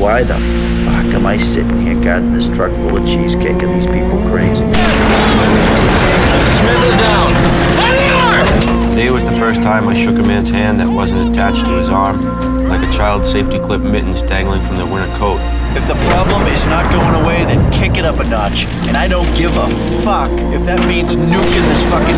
why the fuck am I sitting here guarding this truck full of cheesecake? and these people crazy? Smith down. Today was the first time I shook a man's hand that wasn't attached to his arm, like a child's safety clip mittens dangling from their winter coat. If the problem is not going away, then kick it up a notch. And I don't give a fuck if that means nuking this fucking.